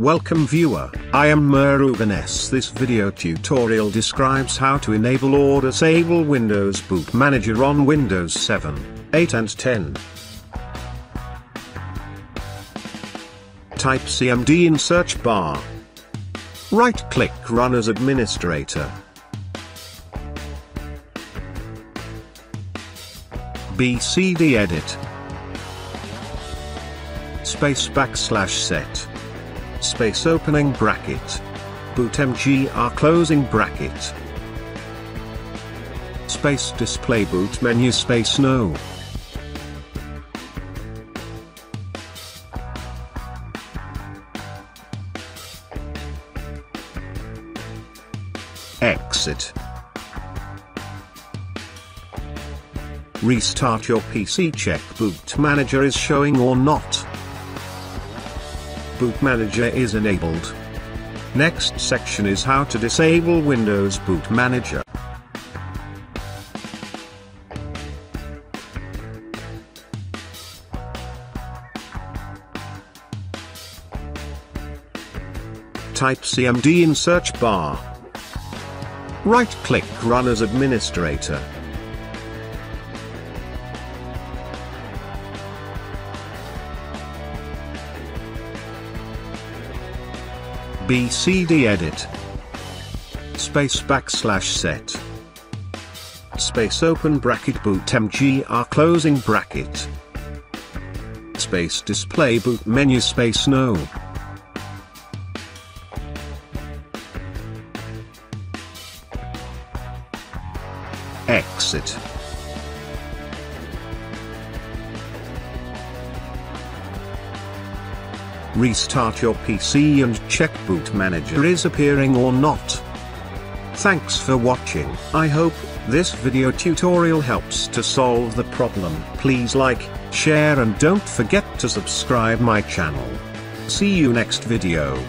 Welcome viewer, I am S. This video tutorial describes how to enable or disable Windows Boot Manager on Windows 7, 8 and 10. Type CMD in search bar. Right-click Run as Administrator. BCD Edit. Space backslash set space opening bracket. Boot bootmgr closing bracket. Space display boot menu space no. Exit. Restart your PC check boot manager is showing or not. Boot Manager is enabled. Next section is how to disable Windows Boot Manager. Type CMD in search bar. Right-click Run as Administrator. BCD edit. Space backslash set. Space open bracket boot mgr closing bracket. Space display boot menu space no. Exit. Restart your PC and check boot manager is appearing or not. Thanks for watching. I hope this video tutorial helps to solve the problem. Please like, share and don't forget to subscribe my channel. See you next video.